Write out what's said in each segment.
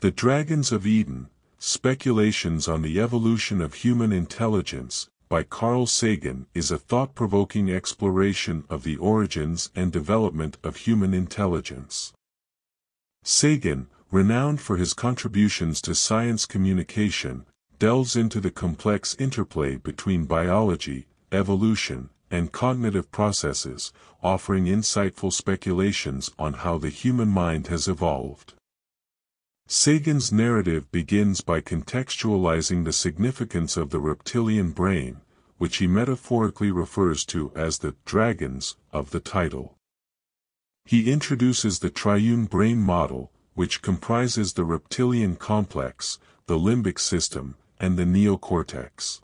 The Dragons of Eden, Speculations on the Evolution of Human Intelligence, by Carl Sagan is a thought-provoking exploration of the origins and development of human intelligence. Sagan, renowned for his contributions to science communication, delves into the complex interplay between biology, evolution, and cognitive processes, offering insightful speculations on how the human mind has evolved. Sagan's narrative begins by contextualizing the significance of the reptilian brain, which he metaphorically refers to as the dragons of the title. He introduces the triune brain model, which comprises the reptilian complex, the limbic system, and the neocortex.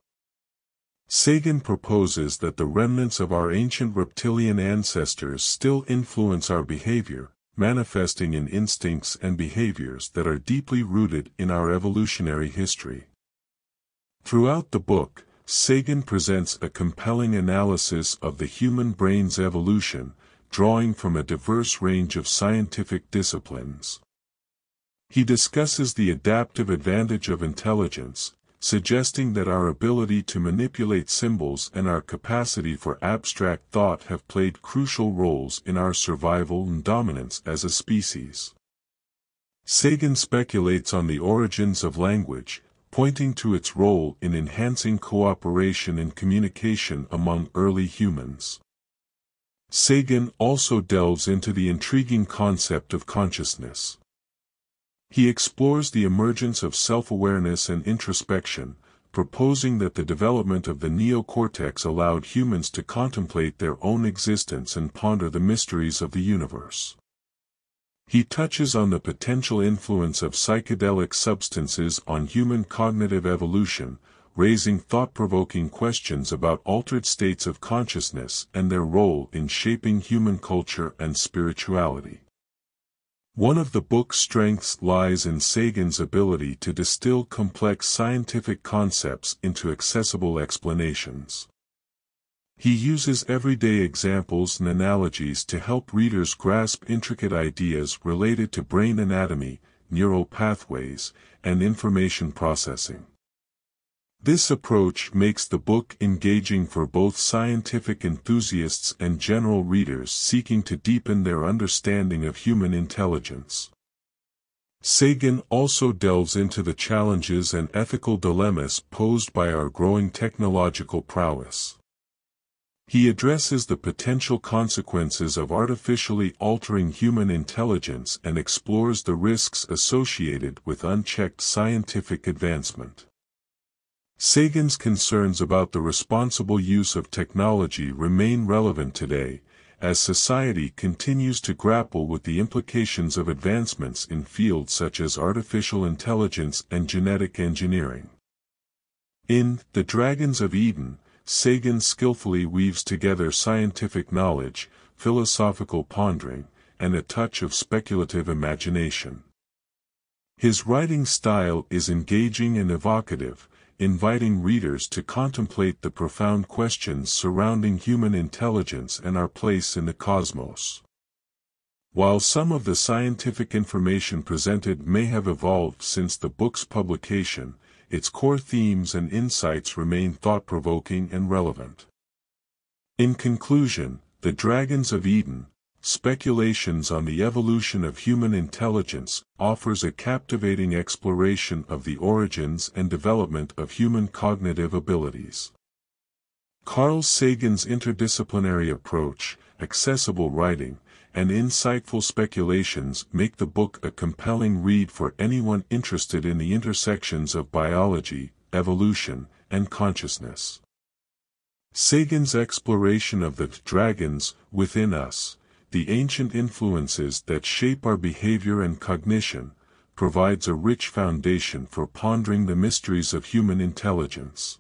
Sagan proposes that the remnants of our ancient reptilian ancestors still influence our behavior, manifesting in instincts and behaviors that are deeply rooted in our evolutionary history. Throughout the book, Sagan presents a compelling analysis of the human brain's evolution, drawing from a diverse range of scientific disciplines. He discusses the adaptive advantage of intelligence, suggesting that our ability to manipulate symbols and our capacity for abstract thought have played crucial roles in our survival and dominance as a species. Sagan speculates on the origins of language, pointing to its role in enhancing cooperation and communication among early humans. Sagan also delves into the intriguing concept of consciousness. He explores the emergence of self-awareness and introspection, proposing that the development of the neocortex allowed humans to contemplate their own existence and ponder the mysteries of the universe. He touches on the potential influence of psychedelic substances on human cognitive evolution, raising thought-provoking questions about altered states of consciousness and their role in shaping human culture and spirituality. One of the book's strengths lies in Sagan's ability to distill complex scientific concepts into accessible explanations. He uses everyday examples and analogies to help readers grasp intricate ideas related to brain anatomy, neural pathways, and information processing. This approach makes the book engaging for both scientific enthusiasts and general readers seeking to deepen their understanding of human intelligence. Sagan also delves into the challenges and ethical dilemmas posed by our growing technological prowess. He addresses the potential consequences of artificially altering human intelligence and explores the risks associated with unchecked scientific advancement. Sagan's concerns about the responsible use of technology remain relevant today, as society continues to grapple with the implications of advancements in fields such as artificial intelligence and genetic engineering. In The Dragons of Eden, Sagan skillfully weaves together scientific knowledge, philosophical pondering, and a touch of speculative imagination. His writing style is engaging and evocative, inviting readers to contemplate the profound questions surrounding human intelligence and our place in the cosmos. While some of the scientific information presented may have evolved since the book's publication, its core themes and insights remain thought-provoking and relevant. In conclusion, The Dragons of Eden, Speculations on the Evolution of Human Intelligence offers a captivating exploration of the origins and development of human cognitive abilities. Carl Sagan's interdisciplinary approach, accessible writing, and insightful speculations make the book a compelling read for anyone interested in the intersections of biology, evolution, and consciousness. Sagan's exploration of the dragons within us the ancient influences that shape our behavior and cognition, provides a rich foundation for pondering the mysteries of human intelligence.